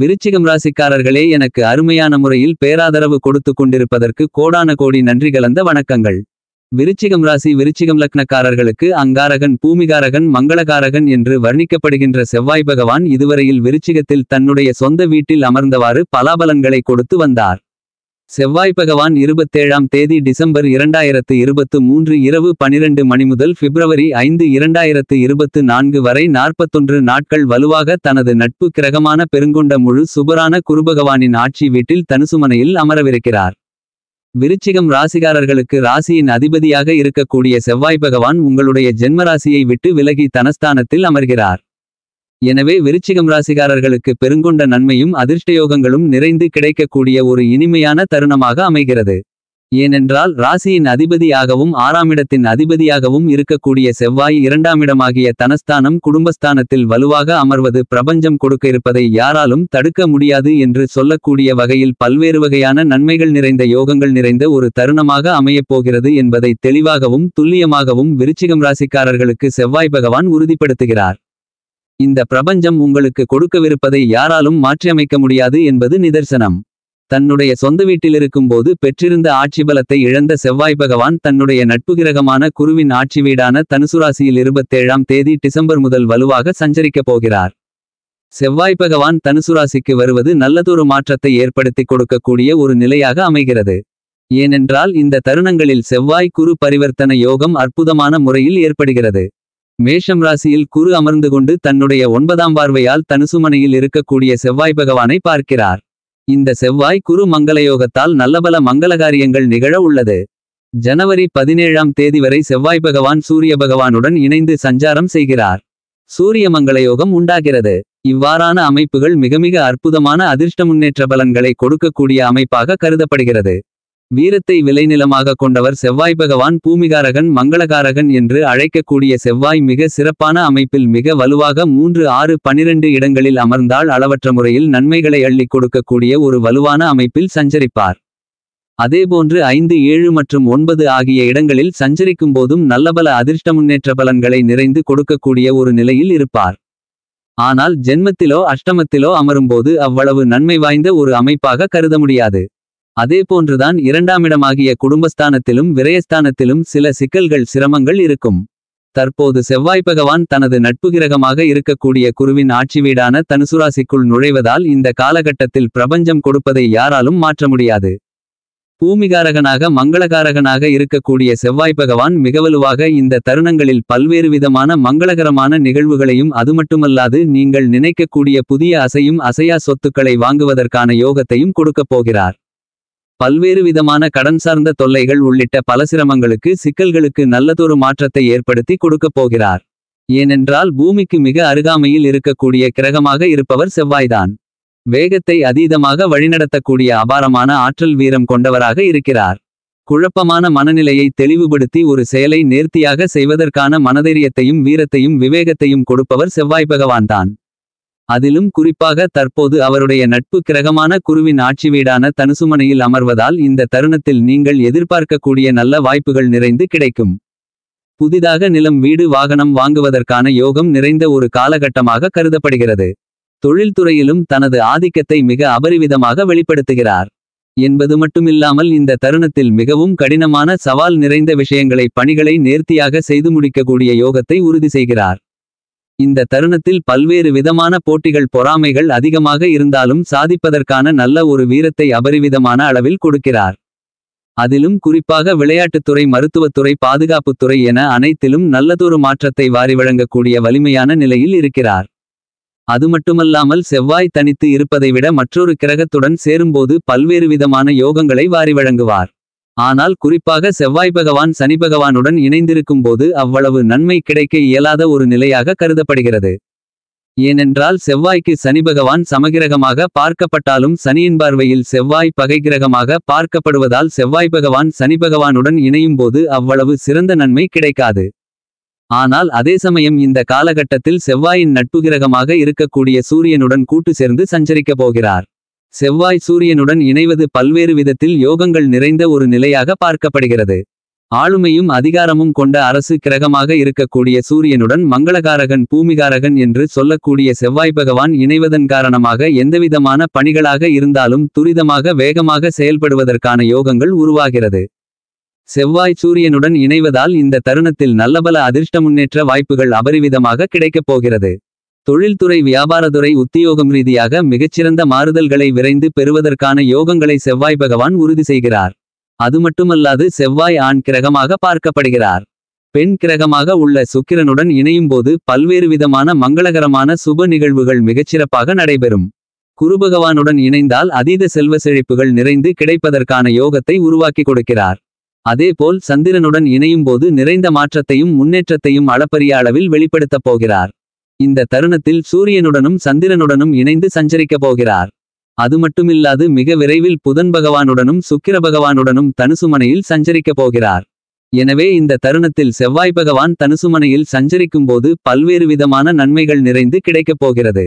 விருச்சிகம் ராசிக்காரர்களே எனக்கு அருமையான முறையில் பேராதரவு கொடுத்து கொண்டிருப்பதற்கு கோடான கோடி நன்றி கலந்த வணக்கங்கள். விருச்சிகம் ராசி விருச்சிகம் லக்னக்காரர்களுக்கு அங்காரகன் பூமிகாரகன் மங்களகாரகன் என்று வர்ணிக்கப்படுகின்ற செவ்வாய் பகவான் இதுவரையில் விருச்சிகத்தில் தன்னுடைய சொந்த வீட்டில் அமர்ந்தவாறு பலாபலன்களை கொடுத்து வந்தார். செவ்வாய் பகவான் இருபத்தேழாம் தேதி டிசம்பர் இரண்டாயிரத்து இருபத்து மூன்று இரவு பனிரெண்டு மணி முதல் பிப்ரவரி ஐந்து இரண்டாயிரத்து இருபத்து நான்கு வரை நாற்பத்தொன்று நாட்கள் வலுவாக தனது நட்பு கிரகமான பெருங்கொண்ட முழு சுபரான குருபகவானின் ஆட்சி வீட்டில் தனுசுமனையில் அமரவிருக்கிறார். விருச்சிகம் ராசிகாரர்களுக்கு ராசியின் அதிபதியாக இருக்கக்கூடிய செவ்வாய் பகவான் உங்களுடைய ஜென்மராசியை விட்டு விலகி தனஸ்தானத்தில் அமர்கிறார். எனவே விருச்சிகம் ராசிகாரர்களுக்கு பெருங்கொண்ட நன்மையும் அதிர்ஷ்டயோகங்களும் நிறைந்து கிடைக்கக்கூடிய ஒரு இனிமையான தருணமாக அமைகிறது. ஏனென்றால் ராசியின் அதிபதியாகவும் ஆறாமிடத்தின் அதிபதியாகவும் இருக்கக்கூடிய செவ்வாய் இரண்டாமிடமாகிய தனஸ்தானம் குடும்பஸ்தானத்தில் வலுவாக அமர்வது பிரபஞ்சம் கொடுக்க இருப்பதை யாராலும் தடுக்க முடியாது என்று சொல்லக்கூடிய வகையில் பல்வேறு வகையான நன்மைகள் நிறைந்த யோகங்கள் நிறைந்த ஒரு தருணமாக அமையப் போகிறது என்பதை தெளிவாகவும் துல்லியமாகவும் விருச்சிகம் ராசிக்காரர்களுக்கு செவ்வாய் பகவான் உறுதிப்படுத்துகிறார். இந்த பிரபஞ்சம் உங்களுக்கு கொடுக்கவிருப்பதை யாராலும் மாற்றியமைக்க முடியாது என்பது நிதர்சனம். தன்னுடைய சொந்த வீட்டிலிருக்கும்போது பெற்றிருந்த ஆட்சி பலத்தை இழந்த செவ்வாய் பகவான் தன்னுடைய நட்புகிரகமான குருவின் ஆட்சி வீடான தனுசுராசியில் இருபத்தேழாம் தேதி டிசம்பர் முதல் வலுவாக சஞ்சரிக்கப் போகிறார். செவ்வாய் பகவான் தனுசுராசிக்கு வருவது நல்லதொரு மாற்றத்தை ஏற்படுத்திக் கொடுக்கக்கூடிய ஒரு நிலையாக அமைகிறது. ஏனென்றால் இந்த தருணங்களில் செவ்வாய் குரு பரிவர்த்தன யோகம் அற்புதமான முறையில் ஏற்படுகிறது. மேஷம் ராசியில் குரு அமர்ந்து கொண்டு தன்னுடைய ஒன்பதாம் பார்வையால் தனுசுமனையில் இருக்கக்கூடிய செவ்வாய் பகவானை பார்க்கிறார். இந்த செவ்வாய் குரு மங்களயோகத்தால் நல்லபல மங்களகாரியங்கள் நிகழ உள்ளது. ஜனவரி பதினேழாம் தேதி வரை செவ்வாய் பகவான் சூரிய பகவானுடன் இணைந்து சஞ்சாரம் செய்கிறார். சூரிய மங்களயோகம் உண்டாகிறது. இவ்வாறான அமைப்புகள் மிக மிக அற்புதமான அதிர்ஷ்ட முன்னேற்ற பலன்களை கொடுக்கக்கூடிய அமைப்பாக கருதப்படுகிறது. வீரத்தை விளைநிலமாக கொண்டவர் செவ்வாய் பகவான் பூமிகாரகன் மங்களகாரகன் என்று அழைக்கக்கூடிய செவ்வாய் மிக சிறப்பான அமைப்பில் மிக வலுவாக மூன்று ஆறு பனிரெண்டு இடங்களில் அமர்ந்தால் அளவற்ற முறையில் நன்மைகளை அள்ளிக் கொடுக்கக்கூடிய ஒரு வலுவான அமைப்பில் சஞ்சரிப்பார். அதேபோன்று ஐந்து ஏழு மற்றும் ஒன்பது ஆகிய இடங்களில் சஞ்சரிக்கும் போதும் நல்லபல அதிர்ஷ்ட முன்னேற்ற பலன்களை நிறைந்து கொடுக்கக்கூடிய ஒரு நிலையில் இருப்பார். ஆனால் ஜென்மத்திலோ அஷ்டமத்திலோ அமரும்போது அவ்வளவு நன்மை வாய்ந்த ஒரு அமைப்பாக கருத முடியாது. அதேபோன்றுதான் இரண்டாமிடமாகிய குடும்பஸ்தானத்திலும் விரயஸ்தானத்திலும் சில சிக்கல்கள் சிரமங்கள் இருக்கும். தற்போது செவ்வாய் பகவான் தனது நட்புகிரகமாக இருக்கக்கூடிய குருவின் ஆட்சி வீடான தனுசுராசிக்குள் நுழைவதால் இந்த காலகட்டத்தில் பிரபஞ்சம் கொடுப்பதை யாராலும் மாற்ற முடியாது. பூமிகாரகனாக மங்களகாரகனாக இருக்கக்கூடிய செவ்வாய் பகவான் மிகவலுவாக இந்த தருணங்களில் பல்வேறு விதமான மங்களகரமான நிகழ்வுகளையும் அதுமட்டுமல்லாது நீங்கள் நினைக்கக்கூடிய புதிய அசையும் அசையா சொத்துக்களை வாங்குவதற்கான யோகத்தையும் கொடுக்கப் போகிறார். பல்வேறு விதமான கடன் சார்ந்த தொல்லைகள் உள்ளிட்ட பல சிரமங்களுக்கு சிக்கல்களுக்கு நல்லதொரு மாற்றத்தை ஏற்படுத்தி கொடுக்கப் போகிறார். ஏனென்றால் பூமிக்கு மிக அருகாமையில் இருக்கக்கூடிய கிரகமாக இருப்பவர் செவ்வாய்தான். வேகத்தை அதீதமாக வழிநடத்தக்கூடிய அபாரமான ஆற்றல் வீரம் கொண்டவராக இருக்கிறார். குழப்பமான மனநிலையை தெளிவுபடுத்தி ஒரு செயலை நேர்த்தியாக செய்வதற்கான மனதைரியத்தையும் வீரத்தையும் விவேகத்தையும் கொடுப்பவர் செவ்வாய் பகவான்தான். அதிலும் குறிப்பாக தற்போது அவருடைய நட்பு கிரகமான குருவின் ஆட்சி வீடான தனுசுமனையில் அமர்வதால் இந்த தருணத்தில் நீங்கள் எதிர்பார்க்கக்கூடிய நல்ல வாய்ப்புகள் நிறைந்து கிடைக்கும். புதிதாக நிலம் வீடு வாகனம் வாங்குவதற்கான யோகம் நிறைந்த ஒரு காலகட்டமாக கருதப்படுகிறது. தொழில்துறையிலும் தனது ஆதிக்கத்தை மிக அபரிவிதமாக வெளிப்படுத்துகிறார். என்பது மட்டுமில்லாமல் இந்த தருணத்தில் மிகவும் கடினமான சவால் நிறைந்த விஷயங்களை பணிகளை நேர்த்தியாக செய்து முடிக்கக்கூடிய யோகத்தை உறுதி செய்கிறார். இந்த தருணத்தில் பல்வேறு விதமான போட்டிகள் பொறாமைகள் அதிகமாக இருந்தாலும் சாதிப்பதற்கான நல்ல ஒரு வீரத்தை அபரிவிதமான அளவில் கொடுக்கிறார். அதிலும் குறிப்பாக விளையாட்டுத்துறை மருத்துவத்துறை பாதுகாப்புத்துறை என அனைத்திலும் நல்லதொரு மாற்றத்தை வாரி வழங்கக்கூடிய வலிமையான நிலையில் இருக்கிறார். அது மட்டுமல்லாமல் செவ்வாய் தனித்து இருப்பதை விட மற்றொரு கிரகத்துடன் சேரும்போது பல்வேறு விதமான யோகங்களை வாரி வழங்குவார். ஆனால் குறிப்பாக செவ்வாய் பகவான் சனி பகவானுடன் இணைந்திருக்கும் போது அவ்வளவு நன்மை கிடைக்க இயலாத ஒரு நிலையாக கருதப்படுகிறது. ஏனென்றால் செவ்வாய்க்கு சனி பகவான் சமகிரகமாக பார்க்கப்பட்டாலும் சனியின் பார்வையில் செவ்வாய் பகைகிரகமாக பார்க்கப்படுவதால் செவ்வாய் பகவான் சனி பகவானுடன் இணையும் போது அவ்வளவு சிறந்த நன்மை கிடைக்காது. ஆனால் அதே சமயம் இந்த காலகட்டத்தில் செவ்வாயின் நட்புகிரகமாக இருக்கக்கூடிய சூரியனுடன் கூட்டு சேர்ந்து சஞ்சரிக்கப் போகிறார். செவ்வாய் சூரியனுடன் இணைவது பல்வேறு விதத்தில் யோகங்கள் நிறைந்த ஒரு நிலையாக பார்க்கப்படுகிறது. ஆளுமையும் அதிகாரமும் கொண்ட அரசு கிரகமாக இருக்கக்கூடிய சூரியனுடன் மங்களகாரகன் பூமிகாரகன் என்று சொல்லக்கூடிய செவ்வாய் பகவான் இணைவதன் காரணமாக எந்தவிதமான பணிகளாக இருந்தாலும் துரிதமாக வேகமாக செயல்படுவதற்கான யோகங்கள் உருவாகிறது. செவ்வாய் சூரியனுடன் இணைவதால் இந்த தருணத்தில் நல்லபல அதிர்ஷ்ட முன்னேற்ற வாய்ப்புகள் அபரிவிதமாக கிடைக்கப் போகிறது. தொழில்துறை வியாபாரத்துறை உத்தியோகம் ரீதியாக மிகச்சிறந்த மாறுதல்களை விரைந்து பெறுவதற்கான யோகங்களை செவ்வாய் பகவான் உறுதி செய்கிறார். அது மட்டுமல்லாது செவ்வாய் ஆண் கிரகமாக பார்க்கப்படுகிறார். பெண் கிரகமாக உள்ள சுக்கிரனுடன் இணையும்போது பல்வேறு விதமான மங்களகரமான சுப நிகழ்வுகள் மிகச்சிறப்பாக நடைபெறும். குருபகவானுடன் இணைந்தால் அதீத செல்வ செழிப்புகள் நிறைந்து கிடைப்பதற்கான யோகத்தை உருவாக்கி கொடுக்கிறார். அதேபோல் சந்திரனுடன் இணையும்போது நிறைந்த மாற்றத்தையும் முன்னேற்றத்தையும் அளப்பரிய அளவில் வெளிப்படுத்தப் போகிறார். இந்த தருணத்தில் சூரியனுடனும் சந்திரனுடனும் இணைந்து சஞ்சரிக்கப் போகிறார். அது மட்டுமில்லாது மிக விரைவில் புதன் பகவானுடனும் சுக்கிர பகவானுடனும் தனுசுமனையில் சஞ்சரிக்கப் போகிறார். எனவே இந்த தருணத்தில் செவ்வாய் பகவான் தனுசுமனையில் சஞ்சரிக்கும்போது பல்வேறு விதமான நன்மைகள் நிறைந்து கிடைக்கப் போகிறது.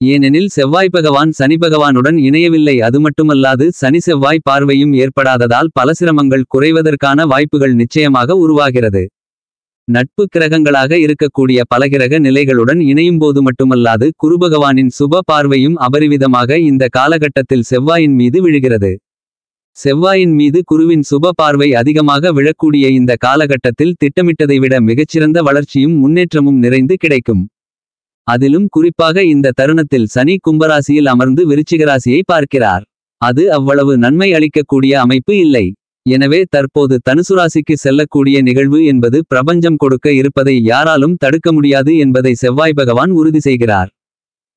ஏனெனில் செவ்வாய் பகவான் சனி பகவானுடன் இணையவில்லை. அது மட்டுமல்லாது சனி செவ்வாய் பார்வையும் ஏற்படாததால் பல சிரமங்கள் குறைவதற்கான வாய்ப்புகள் நிச்சயமாக உருவாகிறது. நட்பு கிரகங்களாக இருக்கக்கூடிய பலகிரக நிலைகளுடன் இணையும்போது மட்டுமல்லாது குருபகவானின் சுப பார்வையும் அபரிவிதமாக இந்த காலகட்டத்தில் செவ்வாயின் மீது விழுகிறது. செவ்வாயின் மீது குருவின் சுப பார்வை அதிகமாக விழக்கூடிய இந்த காலகட்டத்தில் திட்டமிட்டதை விட மிகச்சிறந்த வளர்ச்சியும் முன்னேற்றமும் நிறைந்து கிடைக்கும். அதிலும் குறிப்பாக இந்த தருணத்தில் சனி கும்பராசியில் அமர்ந்து விருச்சிகராசியை பார்க்கிறார். அது அவ்வளவு நன்மை அளிக்கக்கூடிய அமைப்பு இல்லை. எனவே தற்போது தனுசுராசிக்கு செல்லக்கூடிய நிகழ்வு என்பது பிரபஞ்சம் கொடுக்க இருப்பதை யாராலும் தடுக்க முடியாது என்பதை செவ்வாய் பகவான் உறுதி செய்கிறார்.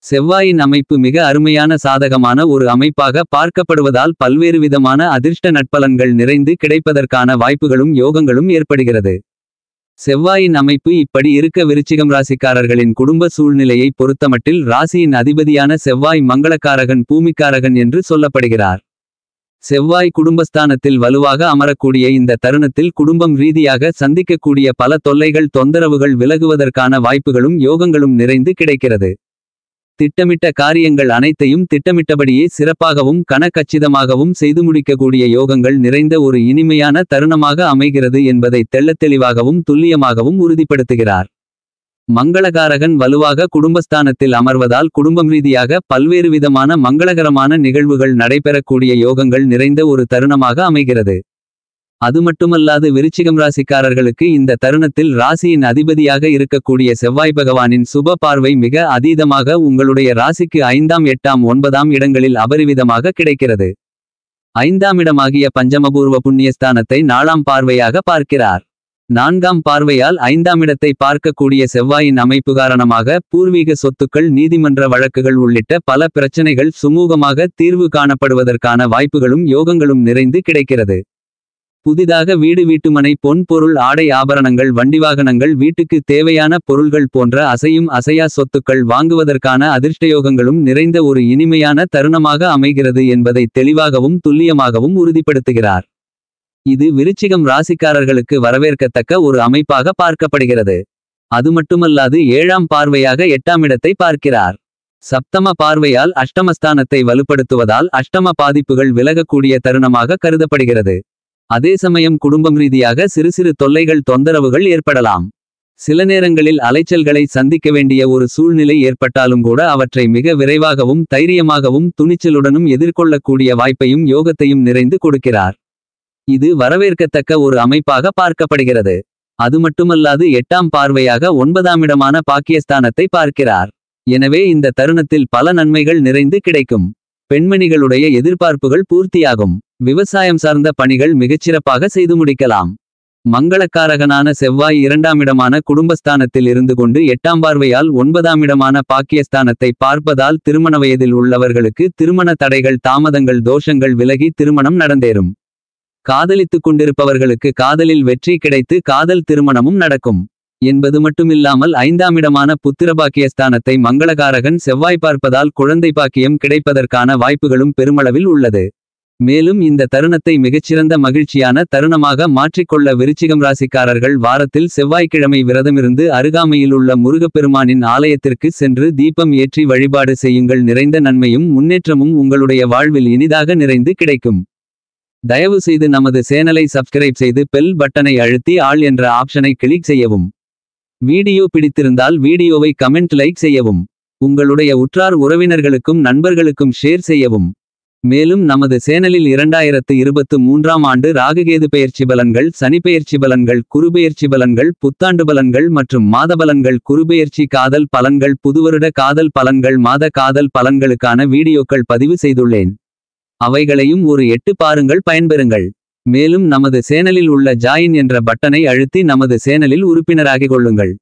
செவ்வாயின் அமைப்பு மிக அருமையான சாதகமான ஒரு அமைப்பாக பார்க்கப்படுவதால் பல்வேறு விதமான அதிர்ஷ்ட நட்பலன்கள் நிறைந்து கிடைப்பதற்கான வாய்ப்புகளும் யோகங்களும் ஏற்படுகிறது. செவ்வாயின் அமைப்பு இப்படி இருக்க விருச்சிகம் ராசிக்காரர்களின் குடும்ப சூழ்நிலையை பொறுத்தமட்டில் ராசியின் அதிபதியான செவ்வாய் மங்களக்காரகன் பூமிக்காரகன் என்று சொல்லப்படுகிறார். செவ்வாய் குடும்பஸ்தானத்தில் வலுவாக அமரக்கூடிய இந்த தருணத்தில் குடும்பம் ரீதியாக சந்திக்கக்கூடிய பல தொல்லைகள் தொந்தரவுகள் விலகுவதற்கான வாய்ப்புகளும் யோகங்களும் நிறைந்து கிடைக்கிறது. திட்டமிட்ட காரியங்கள் அனைத்தையும் திட்டமிட்டபடியே சிறப்பாகவும் கனக்கச்சிதமாகவும் செய்து முடிக்கக்கூடிய யோகங்கள் நிறைந்த ஒரு இனிமையான தருணமாக அமைகிறது என்பதை தெள்ளத்தெளிவாகவும் துல்லியமாகவும் உறுதிப்படுத்துகிறார். மங்களகாரகன் வலுவாக குடும்பஸ்தானத்தில் அமர்வதால் குடும்பம் ரீதியாக பல்வேறு விதமான மங்களகரமான நிகழ்வுகள் நடைபெறக்கூடிய யோகங்கள் நிறைந்த ஒரு தருணமாக அமைகிறது. அது மட்டுமல்லாது விருச்சிகம் ராசிக்காரர்களுக்கு இந்த தருணத்தில் ராசியின் அதிபதியாக இருக்கக்கூடிய செவ்வாய் பகவானின் சுப பார்வை மிக அதீதமாக உங்களுடைய ராசிக்கு ஐந்தாம் எட்டாம் ஒன்பதாம் இடங்களில் அபரிவிதமாக கிடைக்கிறது. ஐந்தாம் இடமாகிய பஞ்சமபூர்வ புண்ணியஸ்தானத்தை நாலாம் பார்வையாக பார்க்கிறார். நான்காம் பார்வையால் ஐந்தாமிடத்தை பார்க்கக்கூடிய செவ்வாயின் அமைப்பு காரணமாக பூர்வீக சொத்துக்கள் நீதிமன்ற வழக்குகள் உள்ளிட்ட பல பிரச்சனைகள் சுமூகமாக தீர்வு காணப்படுவதற்கான வாய்ப்புகளும் யோகங்களும் நிறைந்து கிடைக்கிறது. புதிதாக வீடு வீட்டுமனை பொன் பொருள் ஆடை ஆபரணங்கள் வண்டிவாகனங்கள் வீட்டுக்கு தேவையான பொருள்கள் போன்ற அசையும் அசையா சொத்துக்கள் வாங்குவதற்கான அதிர்ஷ்டயோகங்களும் நிறைந்த ஒரு இனிமையான தருணமாக அமைகிறது என்பதை தெளிவாகவும் துல்லியமாகவும் உறுதிப்படுத்துகிறார். இது விருச்சிகம் ராசிக்காரர்களுக்கு வரவேற்கத்தக்க ஒரு அமைப்பாக பார்க்கப்படுகிறது. அது மட்டுமல்லாது ஏழாம் பார்வையாக எட்டாம் இடத்தை பார்க்கிறார். சப்தம பார்வையால் அஷ்டமஸ்தானத்தை வலுப்படுத்துவதால் அஷ்டம பாதிப்புகள் விலகக்கூடிய தருணமாக கருதப்படுகிறது. அதே சமயம் குடும்பம் ரீதியாக சிறு சிறு தொல்லைகள் தொந்தரவுகள் ஏற்படலாம். சில நேரங்களில் அலைச்சல்களை சந்திக்க வேண்டிய ஒரு சூழ்நிலை ஏற்பட்டாலும் கூட அவற்றை மிக விரைவாகவும் தைரியமாகவும் துணிச்சலுடனும் எதிர்கொள்ளக்கூடிய வாய்ப்பையும் யோகத்தையும் நிறைந்து கொடுக்கிறார். இது வரவேற்கத்தக்க ஒரு அமைப்பாக பார்க்கப்படுகிறது. அது மட்டுமல்லாது எட்டாம் பார்வையாக ஒன்பதாம் இடமான பாக்கியஸ்தானத்தை பார்க்கிறார். எனவே இந்த தருணத்தில் பல நன்மைகள் நிறைந்து கிடைக்கும். பெண்மணிகளுடைய எதிர்பார்ப்புகள் பூர்த்தியாகும். விவசாயம் சார்ந்த பணிகள் மிகச்சிறப்பாக செய்து முடிக்கலாம். மங்களக்காரகனான செவ்வாய் இரண்டாம் இடமான குடும்பஸ்தானத்தில் இருந்து கொண்டு எட்டாம் பார்வையால் ஒன்பதாம் இடமான பாக்கியஸ்தானத்தை பார்ப்பதால் திருமண வயதில் உள்ளவர்களுக்கு திருமண தடைகள் தாமதங்கள் தோஷங்கள் விலகி திருமணம் நடந்தேறும். காதலித்துக் கொண்டிருப்பவர்களுக்கு காதலில் வெற்றி கிடைத்து காதல் திருமணமும் நடக்கும். என்பது மட்டுமில்லாமல் ஐந்தாம் இடமான புத்திரபாக்கியஸ்தானத்தை மங்களகாரகன் செவ்வாய் பார்ப்பதால் குழந்தை பாக்கியம் கிடைப்பதற்கான வாய்ப்புகளும் பெருமளவில் உள்ளது. மேலும் இந்த தருணத்தை மிகச்சிறந்த மகிழ்ச்சியான தருணமாக மாற்றிக்கொள்ள விருச்சிகம் ராசிக்காரர்கள் வாரத்தில் செவ்வாய்க்கிழமை விரதமிருந்து அருகாமையில் உள்ள முருகப்பெருமானின் ஆலயத்திற்கு சென்று தீபம் ஏற்றி வழிபாடு செய்யுங்கள். நிறைந்த நன்மையும் முன்னேற்றமும் உங்களுடைய வாழ்வில் இனிதாக நிறைந்து கிடைக்கும். தயவு செய்து நமது சேனலை சப்ஸ்கிரைப் செய்து பெல் பட்டனை அழுத்தி ஆள் என்ற ஆப்ஷனை கிளிக் செய்யவும். வீடியோ பிடித்திருந்தால் வீடியோவை கமெண்ட் லைக் செய்யவும். உங்களுடைய உற்றார் உறவினர்களுக்கும் நண்பர்களுக்கும் ஷேர் செய்யவும். மேலும் நமது சேனலில் இரண்டாயிரத்து இருபத்து மூன்றாம் ஆண்டு ராகுகேது பெயர்ச்சி பலன்கள் சனிப்பெயர்ச்சி பலன்கள் குருபெயர்ச்சி பலன்கள் புத்தாண்டு பலன்கள் மற்றும் மாத பலன்கள் குருபெயர்ச்சி காதல் பலன்கள் புதுவருட காதல் பலன்கள் மாத காதல் பலன்களுக்கான வீடியோக்கள் பதிவு செய்துள்ளேன். அவைகளையும் ஒரு எட்டு பாருங்கள் பயன்பெறுங்கள். மேலும் நமது சேனலில் உள்ள ஜாயின் என்ற பட்டனை அழுத்தி நமது சேனலில் உறுப்பினராகிக் கொள்ளுங்கள்.